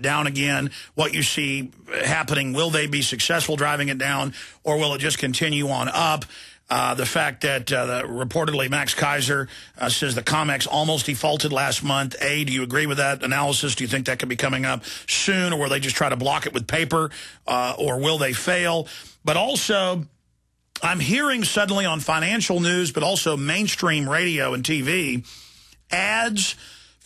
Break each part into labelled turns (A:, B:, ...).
A: down again, what you see happening, will they be successful driving it down, or will it just continue on up? Uh, the fact that uh, the, reportedly Max Keiser uh, says the COMEX almost defaulted last month. A, do you agree with that analysis? Do you think that could be coming up soon, or will they just try to block it with paper, uh, or will they fail? But also, I'm hearing suddenly on financial news, but also mainstream radio and TV, ads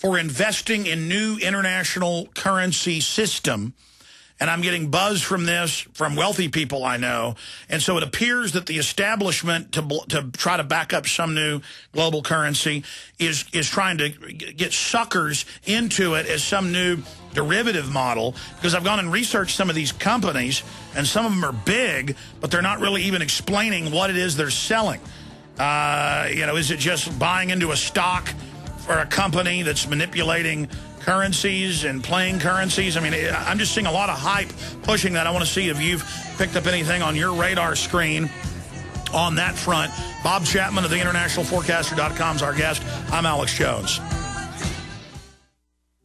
A: for investing in new international currency system and I'm getting buzz from this from wealthy people I know. And so it appears that the establishment to to try to back up some new global currency is is trying to get suckers into it as some new derivative model because I've gone and researched some of these companies and some of them are big, but they're not really even explaining what it is they're selling. Uh, you know, is it just buying into a stock for a company that's manipulating currencies and playing currencies. I mean, I'm just seeing a lot of hype pushing that. I want to see if you've picked up anything on your radar screen on that front. Bob Chapman of the internationalforecaster.com is our guest. I'm Alex Jones.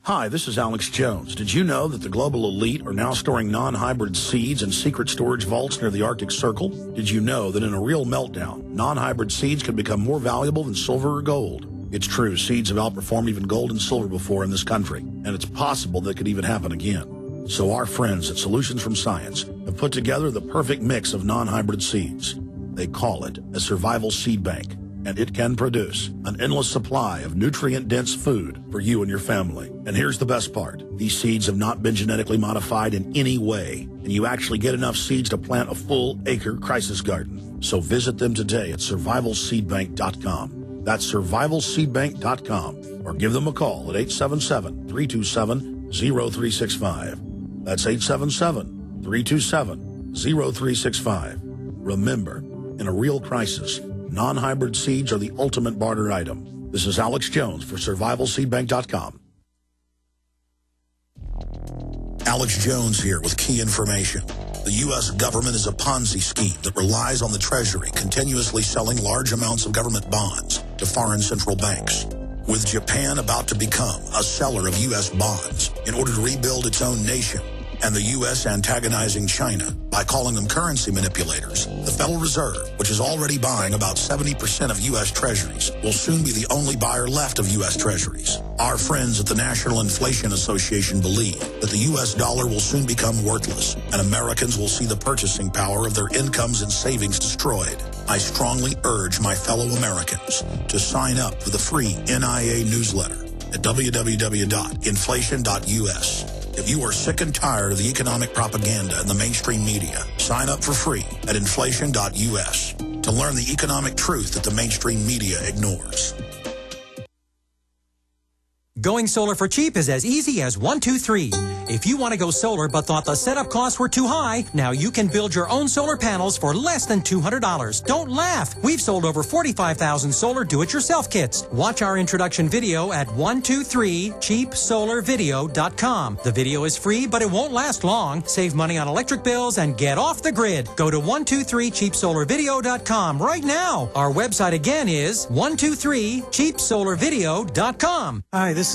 A: Hi, this is Alex Jones. Did you know that the global elite are now storing non-hybrid seeds in secret storage vaults near the Arctic Circle? Did you know that in a real meltdown, non-hybrid seeds can become more valuable than silver or gold? It's true, seeds have outperformed even gold and silver before in this country, and it's possible that could even happen again. So our friends at Solutions from Science have put together the perfect mix of non-hybrid seeds. They call it a survival seed bank, and it can produce an endless supply of nutrient-dense food for you and your family. And here's the best part. These seeds have not been genetically modified in any way, and you actually get enough seeds to plant a full acre crisis garden. So visit them today at survivalseedbank.com. That's survivalseedbank.com or give them a call at 877-327-0365. That's 877-327-0365. Remember, in a real crisis, non-hybrid seeds are the ultimate barter item. This is Alex Jones for survivalseedbank.com. Alex Jones here with key information. The U.S. government is a Ponzi scheme that relies on the Treasury continuously selling large amounts of government bonds to foreign central banks. With Japan about to become a seller of U.S. bonds in order to rebuild its own nation, and the U.S. antagonizing China by calling them currency manipulators, the Federal Reserve, which is already buying about 70% of U.S. Treasuries, will soon be the only buyer left of U.S. Treasuries. Our friends at the National Inflation Association believe that the U.S. dollar will soon become worthless, and Americans will see the purchasing power of their incomes and savings destroyed. I strongly urge my fellow Americans to sign up for the free NIA newsletter at www.inflation.us. If you are sick and tired of the economic propaganda in the mainstream media, sign up for free at inflation.us to learn the economic truth that the mainstream media ignores.
B: Going solar for cheap is as easy as one, two, three. If you want to go solar but thought the setup costs were too high, now you can build your own solar panels for less than $200. Don't laugh. We've sold over 45,000 solar do-it-yourself kits. Watch our introduction video at 123cheapsolarvideo.com. The video is free, but it won't last long. Save money on electric bills and get off the grid. Go to 123cheapsolarvideo.com right now. Our website again is 123cheapsolarvideo.com.
C: Hi, this is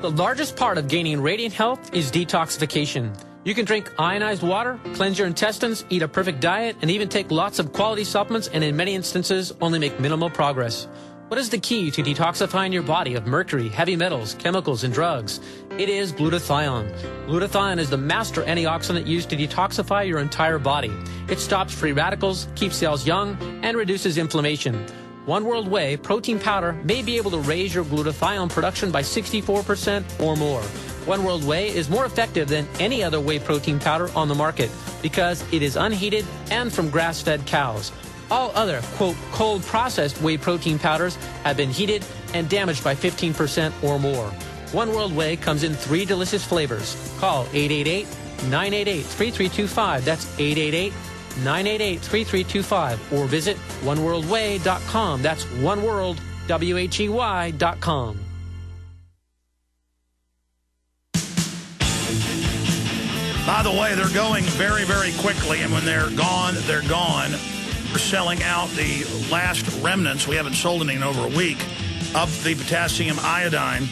D: The largest part of gaining radiant health is detoxification. You can drink ionized water, cleanse your intestines, eat a perfect diet, and even take lots of quality supplements and in many instances only make minimal progress. What is the key to detoxifying your body of mercury, heavy metals, chemicals, and drugs? It is glutathione. Glutathione is the master antioxidant used to detoxify your entire body. It stops free radicals, keeps cells young, and reduces inflammation. One World Whey protein powder may be able to raise your glutathione production by 64% or more. One World Whey is more effective than any other whey protein powder on the market because it is unheated and from grass-fed cows. All other, quote, cold processed whey protein powders have been heated and damaged by 15% or more. One World Whey comes in three delicious flavors. Call 888 988 3325. That's 888 988 3325. Or visit oneworldwhey.com. That's oneworld.com.
A: By the way, they're going very, very quickly, and when they're gone, they're gone. We're selling out the last remnants. We haven't sold any in over a week of the potassium iodine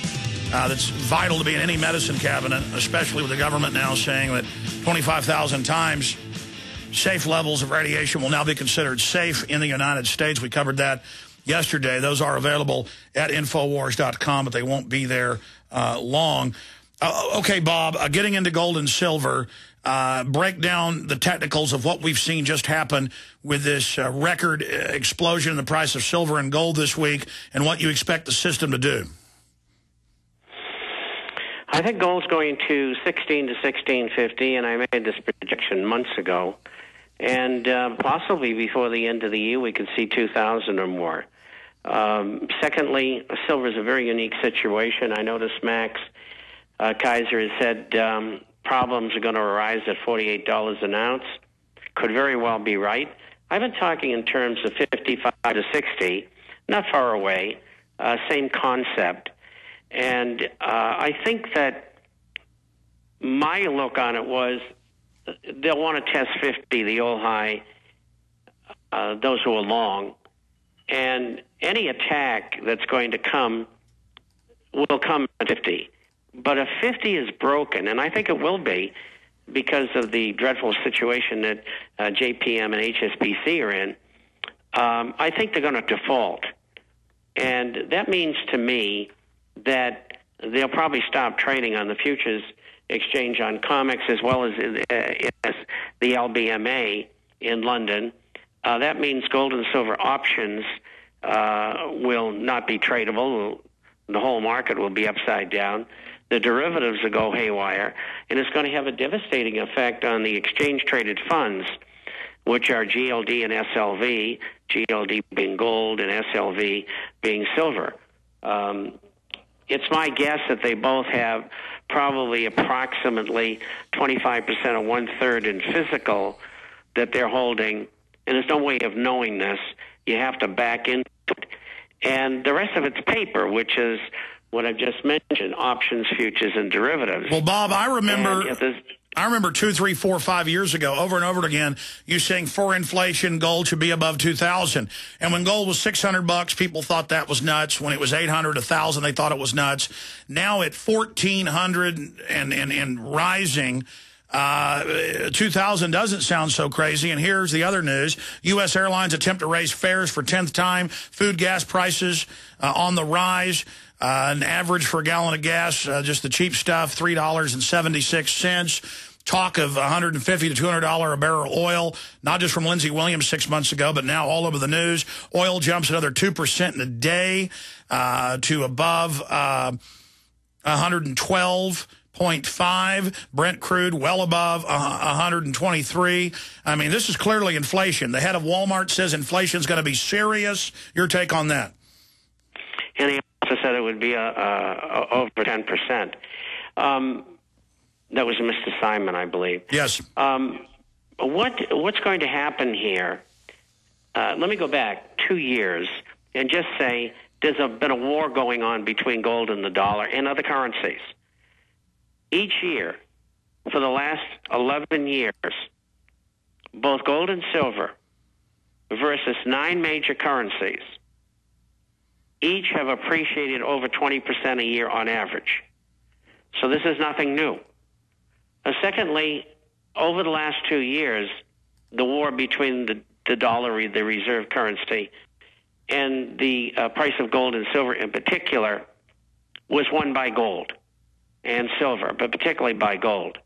A: uh, that's vital to be in any medicine cabinet, especially with the government now saying that 25,000 times safe levels of radiation will now be considered safe in the United States. We covered that yesterday. Those are available at Infowars.com, but they won't be there uh, long. Uh, okay, Bob, uh, getting into gold and silver, uh, break down the technicals of what we've seen just happen with this uh, record uh, explosion in the price of silver and gold this week and what you expect the system to do.
E: I think gold's going to 16 to 1650, and I made this projection months ago. And uh, possibly before the end of the year, we could see 2,000 or more. Um, secondly, silver is a very unique situation. I noticed Max uh, Keiser has said um, problems are going to arise at $48 an ounce. Could very well be right. I've been talking in terms of 55 to 60, not far away, uh, same concept. And uh, I think that my look on it was they'll want to test 50, the old high, uh, those who are long. And any attack that's going to come will come at 50. But if 50 is broken, and I think it will be because of the dreadful situation that uh, JPM and HSBC are in, um, I think they're going to default. And that means to me that they'll probably stop trading on the futures exchange on COMEX as well as, uh, as the LBMA in London. Uh, that means gold and silver options uh, will not be tradable. The whole market will be upside down. The derivatives will go haywire, and it's going to have a devastating effect on the exchange traded funds, which are GLD and SLV, GLD being gold and SLV being silver. Um, it's my guess that they both have probably approximately 25% or one third in physical that they're holding, and there's no way of knowing this. You have to back into it. And the rest of it's paper, which is what I've just mentioned options, futures, and derivatives.
A: Well, Bob, I remember. I remember two, three, four, five years ago, over and over again, you saying for inflation, gold should be above 2,000. And when gold was 600 bucks, people thought that was nuts. When it was 800, 1,000, they thought it was nuts. Now at 1,400 and, and, and rising, uh, 2000 doesn't sound so crazy. And here's the other news. U.S. airlines attempt to raise fares for 10th time. Food gas prices uh, on the rise. Uh, an average for a gallon of gas, uh, just the cheap stuff, $3.76. Talk of 150 to $200 a barrel oil, not just from Lindsey Williams six months ago, but now all over the news. Oil jumps another 2% in a day uh, to above uh, 112.5. Brent crude well above 123. I mean, this is clearly inflation. The head of Walmart says inflation is going to be serious. Your take on that?
E: And he also said it would be a, a over 10%. Um, that was Mr. Simon, I believe.
A: Yes.
E: Um, what What's going to happen here? Uh, let me go back two years and just say there's a, been a war going on between gold and the dollar and other currencies. Each year, for the last 11 years, both gold and silver versus nine major currencies – each have appreciated over 20% a year on average. So this is nothing new. Uh, secondly, over the last two years, the war between the, the dollar, the reserve currency, and the uh, price of gold and silver in particular was won by gold and silver, but particularly by gold.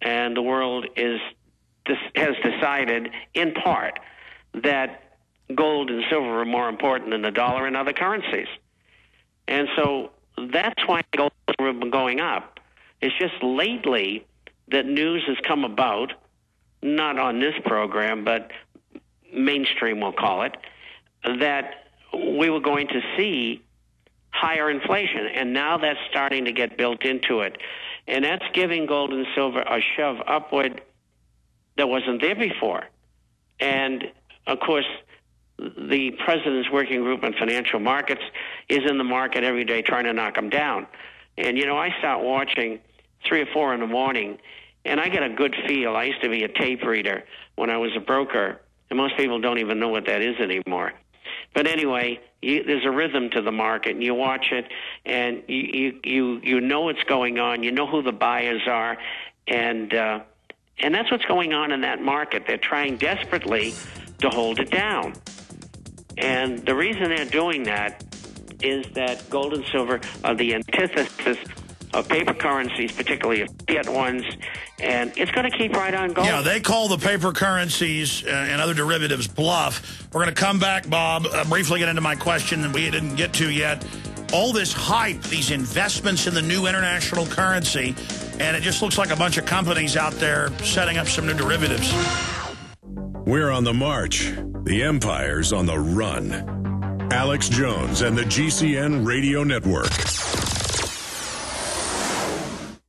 E: And the world is has decided, in part, that gold and silver are more important than the dollar and other currencies. And so that's why gold has been going up. It's just lately that news has come about, not on this program, but mainstream, we'll call it, that we were going to see higher inflation. And now that's starting to get built into it. And that's giving gold and silver a shove upward that wasn't there before. And of course, the president's working group on financial markets is in the market every day trying to knock them down. And, you know, I start watching three or four in the morning, and I get a good feel. I used to be a tape reader when I was a broker, and most people don't even know what that is anymore. But anyway, you, there's a rhythm to the market, and you watch it, and you you you, you know what's going on. You know who the buyers are, and uh, and that's what's going on in that market. They're trying desperately to hold it down, and the reason they're doing that is that gold and silver are the antithesis of paper currencies, particularly of fiat ones, and it's going to keep right on going.
A: Yeah, they call the paper currencies uh, and other derivatives bluff. We're going to come back, Bob, uh, briefly get into my question that we didn't get to yet. All this hype, these investments in the new international currency, and it just looks like a bunch of companies out there setting up some new derivatives.
F: We're on the march. The empire's on the run. Alex Jones and the GCN Radio Network.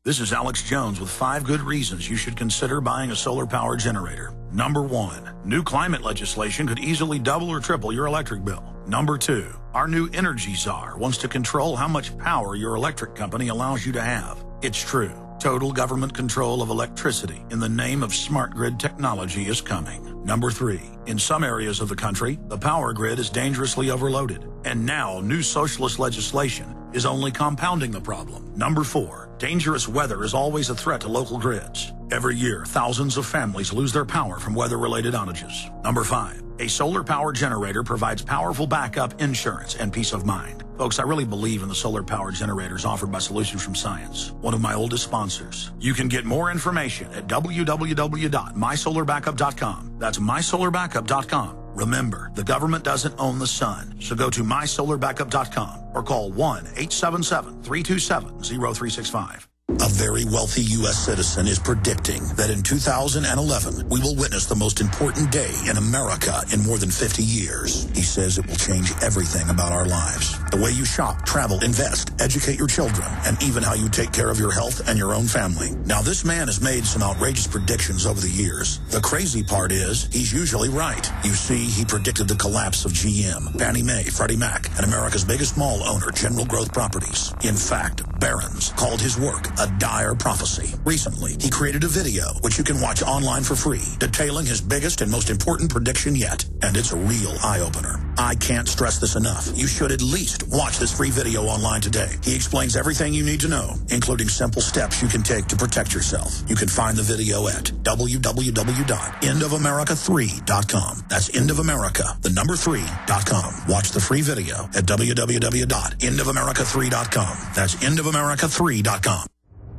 A: This is Alex Jones with five good reasons you should consider buying a solar power generator. Number one, new climate legislation could easily double or triple your electric bill. Number two, our new energy czar wants to control how much power your electric company allows you to have. It's true. Total government control of electricity in the name of smart grid technology is coming. Number three, in some areas of the country, the power grid is dangerously overloaded. And now new socialist legislation is only compounding the problem. Number four, dangerous weather is always a threat to local grids. Every year, thousands of families lose their power from weather-related outages. Number five, a solar power generator provides powerful backup insurance and peace of mind. Folks, I really believe in the solar power generators offered by Solutions from Science, one of my oldest sponsors. You can get more information at www.mysolarbackup.com. That's mysolarbackup.com. Remember, the government doesn't own the sun, so go to mysolarbackup.com or call 1-877-327-0365. A very wealthy U.S. citizen is predicting that in 2011, we will witness the most important day in America in more than 50 years. He says it will change everything about our lives. The way you shop, travel, invest, educate your children, and even how you take care of your health and your own family. Now, this man has made some outrageous predictions over the years. The crazy part is, he's usually right. You see, he predicted the collapse of GM, Fannie Mae, Freddie Mac, and America's biggest mall owner, General Growth Properties. In fact, Barron's called his work a dire prophecy. Recently, he created a video, which you can watch online for free, detailing his biggest and most important prediction yet. And it's a real eye-opener. I can't stress this enough. You should at least watch this free video online today. He explains everything you need to know, including simple steps you can take to protect yourself. You can find the video at www.endofamerica3.com. That's endofamerica, the number 3.com. Watch the free video at www.endofamerica3.com. That's endofamerica3.com.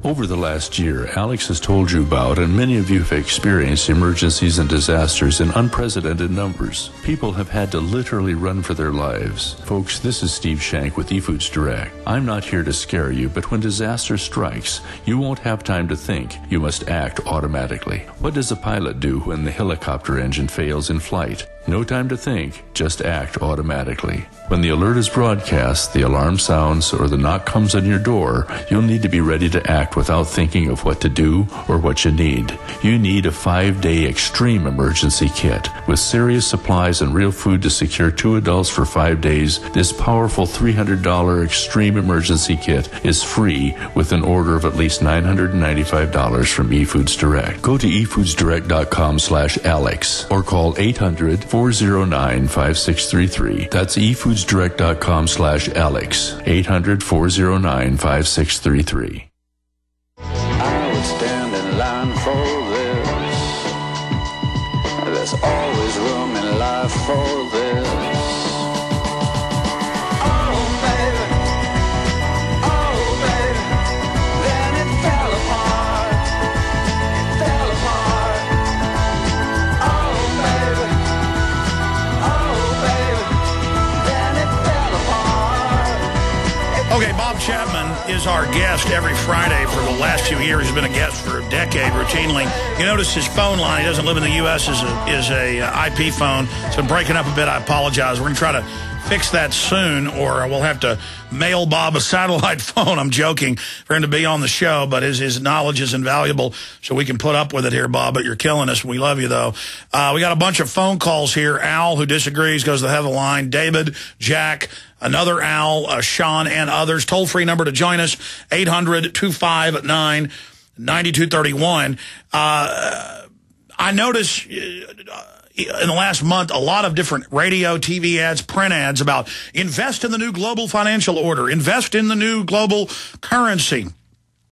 G: Over the last year, Alex has told you about, and many of you have experienced emergencies and disasters in unprecedented numbers. People have had to literally run for their lives. Folks, this is Steve Shank with eFoods Direct. I'm not here to scare you, but when disaster strikes, you won't have time to think. You must act automatically. What does a pilot do when the helicopter engine fails in flight? No time to think, just act automatically. When the alert is broadcast, the alarm sounds, or the knock comes on your door, you'll need to be ready to act without thinking of what to do or what you need. You need a five day extreme emergency kit. With serious supplies and real food to secure two adults for five days, this powerful $300 extreme emergency kit is free with an order of at least $995 from eFoods Direct. Go to efoodsdirect.com slash Alex or call 800 409 5633. That's efoodsdirect.com slash Alex. 800 409 5633.
H: I would stand in line for this. There's always room in life for
A: Chapman is our guest every Friday for the last few years. He's been a guest for a decade routinely. You notice his phone line, he doesn't live in the U.S., is a, is a uh, IP phone. It's been breaking up a bit. I apologize. We're going to try to fix that soon, or we'll have to mail Bob a satellite phone. I'm joking for him to be on the show, but his, his knowledge is invaluable, so we can put up with it here, Bob. But you're killing us. We love you, though. Uh, we got a bunch of phone calls here. Al, who disagrees, goes to the head of the line. David, Jack, another Al, uh, Sean, and others. Toll-free number to join us, 800-259 9231. Uh, I notice uh, in the last month a lot of different radio, TV ads, print ads about invest in the new global financial order, invest in the new global currency.